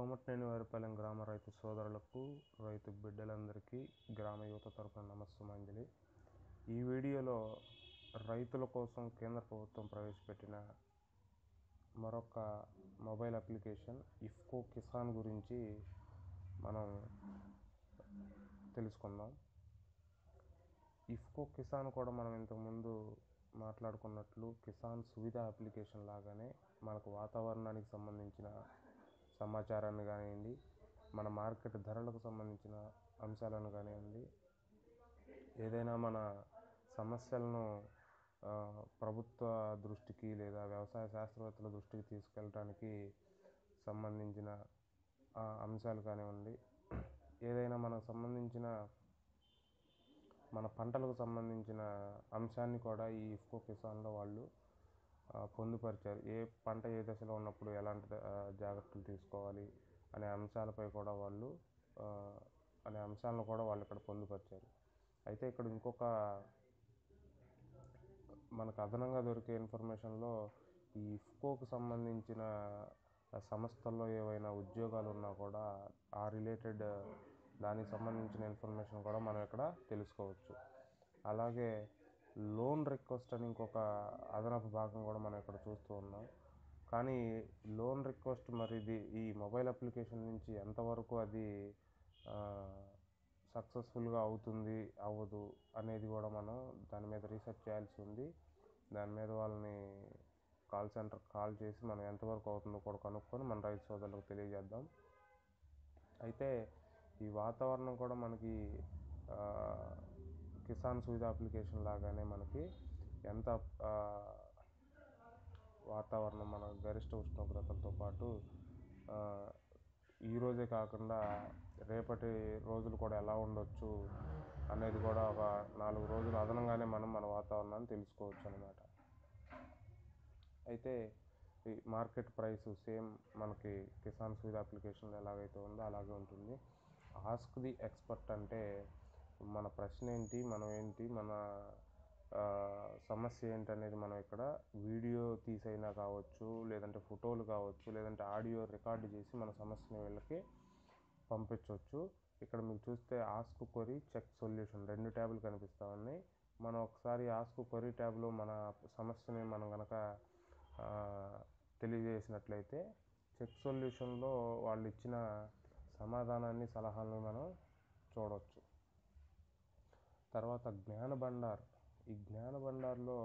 కోమటినేని వారిపాలెం గ్రామ రైతు సోదరులకు రైతు బిడ్డలందరికీ గ్రామ యువత తరపున నమస్సుమాంజలి. ఈ వీడియోలో రైతుల కోసం కేంద్ర ప్రభుత్వం ప్రవేశపెట్టిన మరొక మొబైల్ అప్లికేషన్ ఇఫ్కో కిసాన్ గురించి మనం తెలుసుకుందాం. ఇఫ్కో కిసాన్ కూడా మనం ఇంతకుముందు మాట్లాడుకున్నట్లు కిసాన్ సువిధ అప్లికేషన్ లాగానే మనకు వాతావరణానికి సంబంధించిన సమాచారాన్ని కానివ్వండి మన మార్కెట్ ధరలకు సంబంధించిన అంశాలను కానివ్వండి ఏదైనా మన సమస్యలను ప్రభుత్వ దృష్టికి లేదా వ్యవసాయ శాస్త్రవేత్తల దృష్టికి తీసుకెళ్ళటానికి సంబంధించిన అంశాలు కానివ్వండి ఏదైనా మనకు సంబంధించిన మన పంటలకు సంబంధించిన అంశాన్ని కూడా ఈ ఇఫ్కో కిసాన్లో వాళ్ళు పొందుపరిచారు. ఏ పంట ఏ దశలో ఉన్నప్పుడు ఎలాంటి జాగ్రత్తలు తీసుకోవాలి అనే అంశాలపై కూడా వాళ్ళు అనే అంశాలను కూడా వాళ్ళు ఇక్కడ పొందుపరిచారు. అయితే ఇక్కడ ఇంకొక మనకు అదనంగా దొరికే ఇన్ఫర్మేషన్లో ఈ ఇఫ్కోకు సంబంధించిన సంస్థల్లో ఏవైనా ఉద్యోగాలు ఉన్నా కూడా ఆ రిలేటెడ్ దానికి సంబంధించిన ఇన్ఫర్మేషన్ కూడా మనం ఇక్కడ తెలుసుకోవచ్చు. అలాగే లోన్ రిక్వెస్ట్ అని ఇంకొక అదనపు భాగం కూడా మనం ఇక్కడ చూస్తూ ఉన్నాం. కానీ లోన్ రిక్వెస్ట్ మరి ఇది ఈ మొబైల్ అప్లికేషన్ నుంచి ఎంతవరకు అది సక్సెస్ఫుల్గా అవుతుంది అవ్వదు అనేది కూడా మనం దాని మీద రీసెర్చ్ చేయాల్సి ఉంది. దాని మీద వాళ్ళని కాల్ సెంటర్ కాల్ చేసి మనం ఎంతవరకు అవుతుందో కూడా కనుక్కొని మన రైతు సోదరులకు తెలియజేద్దాం. అయితే ఈ వాతావరణం కూడా మనకి కిసాన్ సువిధ అప్లికేషన్ లాగానే మనకి ఎంత వాతావరణం మన గరిష్ట ఉష్ణోగ్రతలతో పాటు ఈరోజే ఈ రోజే కాకుండా రేపటి రోజులు కూడా ఎలా ఉండొచ్చు అనేది కూడా ఒక నాలుగు రోజులు అదనంగానే మనం మన వాతావరణాన్ని తెలుసుకోవచ్చు అనమాట అయితే ఈ మార్కెట్ ప్రైస్ సేమ్ మనకి కిసాన్ సువిధ అప్లికేషన్ ఎలాగైతే ఉందో అలాగే ఉంటుంది. ఆస్క్ ది ఎక్స్పర్ట్ అంటే మన ప్రశ్న ఏంటి మనం ఏంటి మన సమస్య ఏంటి అనేది మనం ఇక్కడ వీడియో తీసైనా కావచ్చు లేదంటే ఫోటోలు కావచ్చు లేదంటే ఆడియో రికార్డు చేసి మన సమస్యని వీళ్ళకి పంపించవచ్చు ఇక్కడ మీకు చూస్తే ఆస్క్ కొరీ చెక్ సొల్యూషన్ రెండు ట్యాబ్లు కనిపిస్తూ ఉన్నాయి. మనం ఒకసారి ఆస్క్ కొరీ ట్యాబ్లో మన సమస్యని మనం కనుక తెలియజేసినట్లయితే చెక్ సొల్యూషన్లో వాళ్ళు ఇచ్చిన సమాధానాన్ని సలహాలను మనం చూడవచ్చు తర్వాత జ్ఞాన భండార్. ఈ జ్ఞాన భండార్లో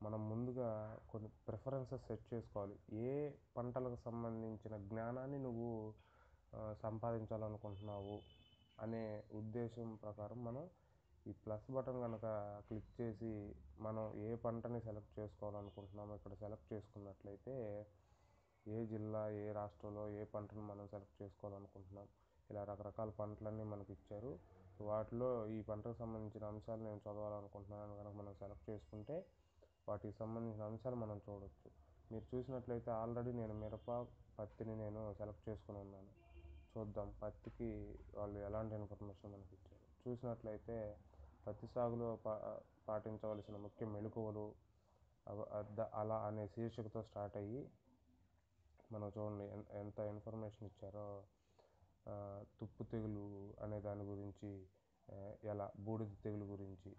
మనం ముందుగా కొన్ని ప్రిఫరెన్సెస్ సెట్ చేసుకోవాలి. ఏ పంటలకు సంబంధించిన జ్ఞానాన్ని నువ్వు సంపాదించాలనుకుంటున్నావు అనే ఉద్దేశం ప్రకారం మనం ఈ ప్లస్ బటన్ కనుక క్లిక్ చేసి మనం ఏ పంటని సెలెక్ట్ చేసుకోవాలనుకుంటున్నామో ఇక్కడ సెలెక్ట్ చేసుకున్నట్లయితే ఏ జిల్లా ఏ రాష్ట్రంలో ఏ పంటను మనం సెలెక్ట్ చేసుకోవాలనుకుంటున్నాం. ఇలా రకరకాల పంటలన్నీ మనకి ఇచ్చారు. వాటిలో ఈ పంటకు సంబంధించిన అంశాలు నేను చదవాలనుకుంటున్నాను కనుక మనం సెలెక్ట్ చేసుకుంటే వాటికి సంబంధించిన అంశాలు మనం చూడవచ్చు మీరు చూసినట్లయితే ఆల్రెడీ నేను మిరప పత్తిని నేను సెలెక్ట్ చేసుకుని ఉన్నాను. చూద్దాం పత్తికి వాళ్ళు ఎలాంటి ఇన్ఫర్మేషన్ మనకి ఇచ్చారు. చూసినట్లయితే పత్తి సాగులో పా పాటించవలసిన ముఖ్య మెళుకువలు అలా అనే శీర్షికతో స్టార్ట్ అయ్యి మనం చూడండి ఎంత ఇన్ఫర్మేషన్ ఇచ్చారో తుప్పు తెగులు అనే దాని గురించి ఎలా బూడిద తెగులు గురించి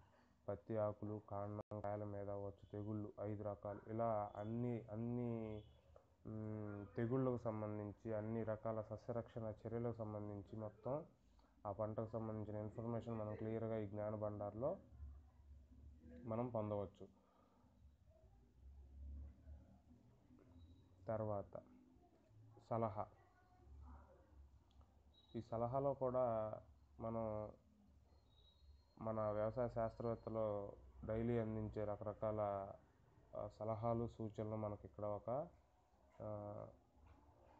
పత్తి ఆకులు కాండం కాయల మీద వచ్చు తెగుళ్ళు ఐదు రకాలు. ఇలా అన్ని అన్ని తెగుళ్ళకు సంబంధించి అన్ని రకాల సస్యరక్షణ చర్యలకు సంబంధించి మొత్తం ఆ పంటకు సంబంధించిన ఇన్ఫర్మేషన్ మనం క్లియర్గా ఈ జ్ఞాన భండార్లో మనం పొందవచ్చు. తర్వాత సలహా. ఈ సలహాలో కూడా మనం మన వ్యవసాయ శాస్త్రవేత్తలు డైలీ అందించే రకరకాల సలహాలు సూచనలు మనకి ఇక్కడ ఒక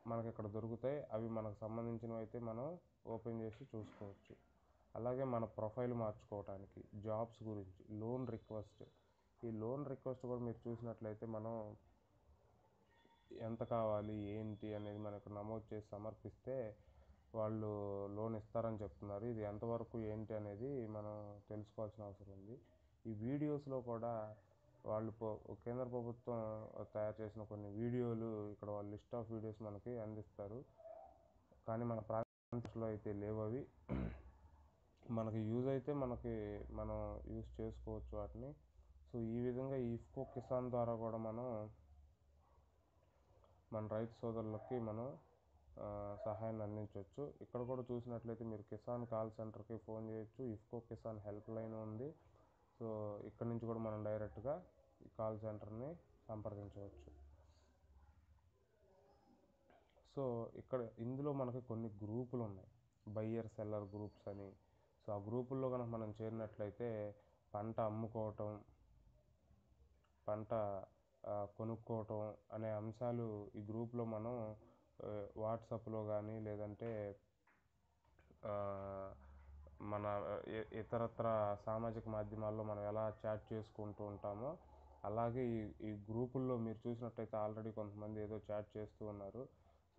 మనకి ఇక్కడ దొరుకుతాయి. అవి మనకు సంబంధించినవి అయితే మనం ఓపెన్ చేసి చూసుకోవచ్చు. అలాగే మన ప్రొఫైల్ మార్చుకోవడానికి జాబ్స్ గురించి లోన్ రిక్వెస్ట్. ఈ లోన్ రిక్వెస్ట్ కూడా మీరు చూసినట్లయితే మనం ఎంత కావాలి ఏంటి అనేది మనకు నమోదు చేసి సమర్పిస్తే వాళ్ళు లోన్ ఇస్తారని చెప్తున్నారు. ఇది ఎంతవరకు ఏంటి అనేది మనం తెలుసుకోవాల్సిన అవసరం ఉంది. ఈ వీడియోస్లో కూడా వాళ్ళు కేంద్ర ప్రభుత్వం తయారు చేసిన కొన్ని వీడియోలు ఇక్కడ వాళ్ళు లిస్ట్ ఆఫ్ వీడియోస్ మనకి అందిస్తారు. కానీ మన ప్రాంతంలో అయితే లేవు అవి. మనకి యూజ్ అయితే మనకి మనం యూజ్ చేసుకోవచ్చు వాటిని. సో ఈ విధంగా ఈఫ్కో ఇఫ్కో కిసాన్ ద్వారా కూడా మనం మన రైతు సోదరులకి మనం సహాయాన్ని అందించవచ్చు. ఇక్కడ కూడా చూసినట్లయితే మీరు కిసాన్ కాల్ సెంటర్కి ఫోన్ చేయొచ్చు. ఇఫ్కో కిసాన్ హెల్ప్ లైన్ ఉంది. సో ఇక్కడ నుంచి కూడా మనం డైరెక్ట్గా ఈ కాల్ సెంటర్ని సంప్రదించవచ్చు. సో ఇక్కడ ఇందులో మనకి కొన్ని గ్రూపులు ఉన్నాయి. బయ్యర్ సెల్లర్ గ్రూప్స్ అని. సో ఆ గ్రూపుల్లో కనుక మనం చేరినట్లయితే పంట అమ్ముకోవటం పంట కొనుక్కోవటం అనే అంశాలు ఈ గ్రూప్లో మనం వాట్సాప్లో కానీ లేదంటే మన ఇతరత్ర సామాజిక మాధ్యమాల్లో మనం ఎలా చాట్ చేసుకుంటూ ఉంటామో అలాగే ఈ ఈ గ్రూపుల్లో మీరు చూసినట్టయితే ఆల్రెడీ కొంతమంది ఏదో చాట్ చేస్తూ ఉన్నారు.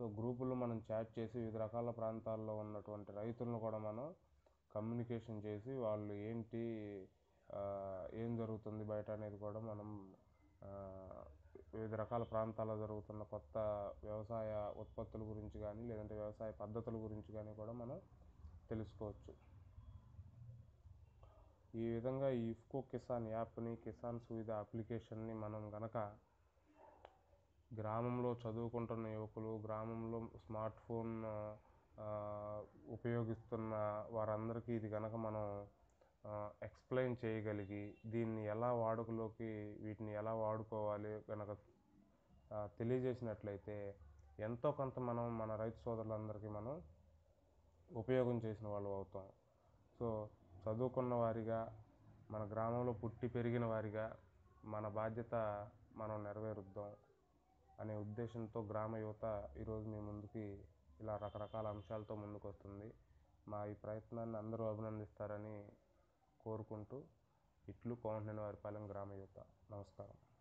సో గ్రూపుల్లో మనం చాట్ చేసి వివిధ రకాల ప్రాంతాల్లో ఉన్నటువంటి రైతులను కూడా మనం కమ్యూనికేషన్ చేసి వాళ్ళు ఏంటి ఏం జరుగుతుంది బయట అనేది కూడా మనం వివిధ రకాల ప్రాంతాల్లో జరుగుతున్న కొత్త వ్యవసాయ ఉత్పత్తుల గురించి కానీ లేదంటే వ్యవసాయ పద్ధతుల గురించి కానీ కూడా మనం తెలుసుకోవచ్చు. ఈ విధంగా ఈ ఇఫ్కో కిసాన్ యాప్ని కిసాన్ సువిధ అప్లికేషన్ని మనం గనక గ్రామంలో చదువుకుంటున్న యువకులు గ్రామంలో స్మార్ట్ ఫోన్ ఉపయోగిస్తున్న వారందరికీ ఇది కనుక మనం ఎక్స్ప్లెయిన్ చేయగలిగి దీన్ని ఎలా వాడుకలోకి వీటిని ఎలా వాడుకోవాలి కనుక తెలియజేసినట్లయితే ఎంతో కొంత మనం మన రైతు సోదరులందరికీ మనం ఉపయోగం చేసిన వాళ్ళు అవుతాం. సో చదువుకున్న వారిగా మన గ్రామంలో పుట్టి పెరిగిన వారిగా మన బాధ్యత మనం నెరవేరుద్దాం అనే ఉద్దేశంతో గ్రామ యువత ఈరోజు మీ ముందుకి ఇలా రకరకాల అంశాలతో ముందుకు వస్తుంది మా ఈ ప్రయత్నాన్ని అందరూ అభినందిస్తారని కోరుకుంటూ ఇట్లు కోమటినేని వారిపాలెం గ్రామ యువత నమస్కారం.